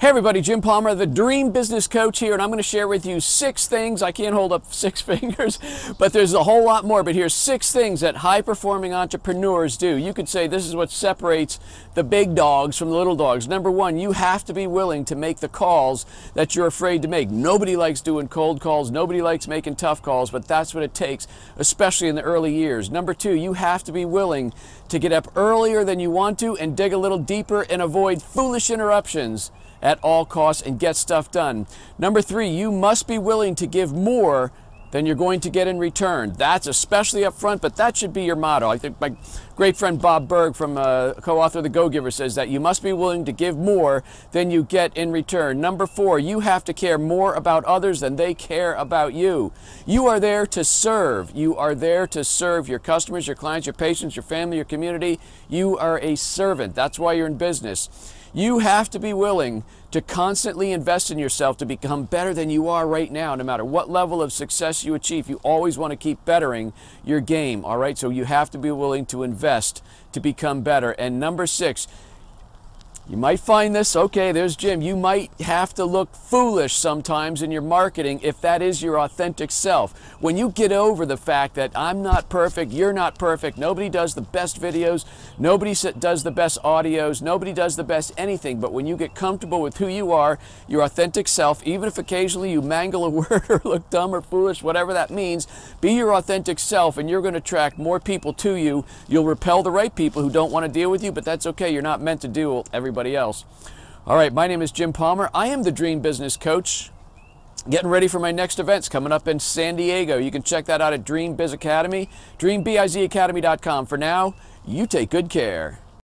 Hey everybody, Jim Palmer, the Dream Business Coach here, and I'm going to share with you six things. I can't hold up six fingers, but there's a whole lot more. But here's six things that high performing entrepreneurs do. You could say this is what separates the big dogs from the little dogs. Number one, you have to be willing to make the calls that you're afraid to make. Nobody likes doing cold calls, nobody likes making tough calls, but that's what it takes, especially in the early years. Number two, you have to be willing to get up earlier than you want to and dig a little deeper and avoid foolish interruptions at all costs and get stuff done. Number three, you must be willing to give more than you're going to get in return. That's especially up front, but that should be your motto. I think great friend Bob Burg from uh, co-author of The Go-Giver says that you must be willing to give more than you get in return. Number four, you have to care more about others than they care about you. You are there to serve. You are there to serve your customers, your clients, your patients, your family, your community. You are a servant. That's why you're in business. You have to be willing to constantly invest in yourself to become better than you are right now, no matter what level of success you achieve. You always want to keep bettering your game, all right? So you have to be willing to invest to become better. And number six, you might find this, okay, there's Jim. You might have to look foolish sometimes in your marketing if that is your authentic self. When you get over the fact that I'm not perfect, you're not perfect, nobody does the best videos, nobody does the best audios, nobody does the best anything, but when you get comfortable with who you are, your authentic self, even if occasionally you mangle a word or look dumb or foolish, whatever that means, be your authentic self and you're going to attract more people to you. You'll repel the right people who don't want to deal with you, but that's okay. You're not meant to deal with everybody else. All right, my name is Jim Palmer. I am the Dream Business Coach. Getting ready for my next events coming up in San Diego. You can check that out at Dream Biz Academy, dreambizacademy.com. For now, you take good care.